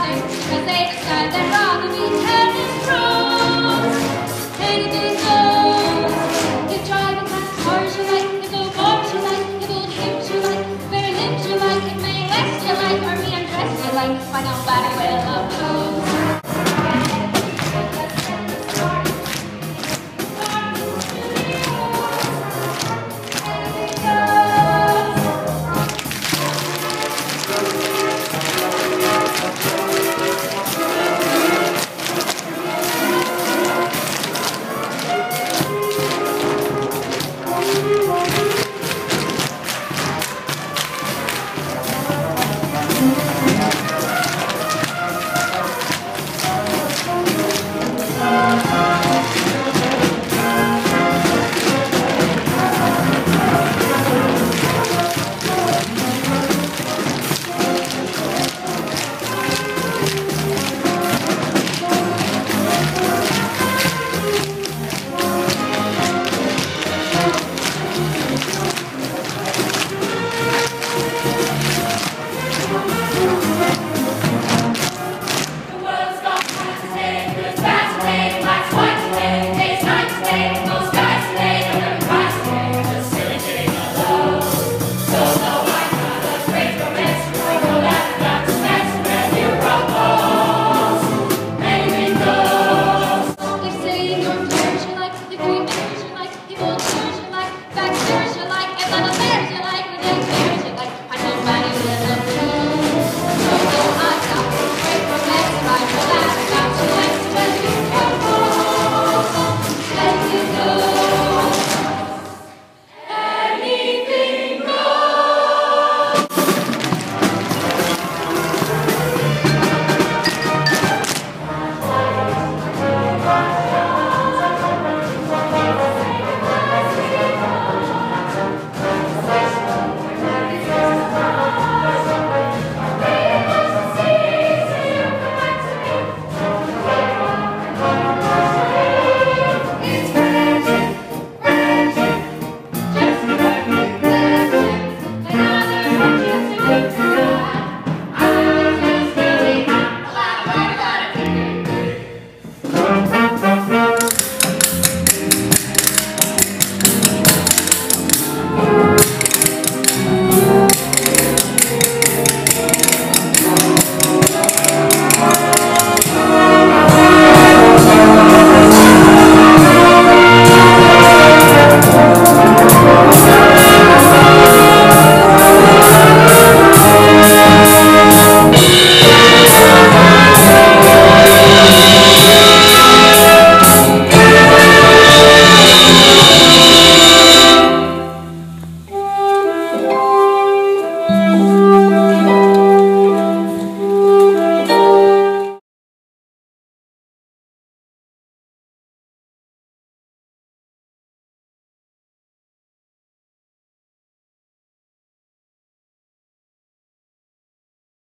Speak for fathers, 'cause they decide they'd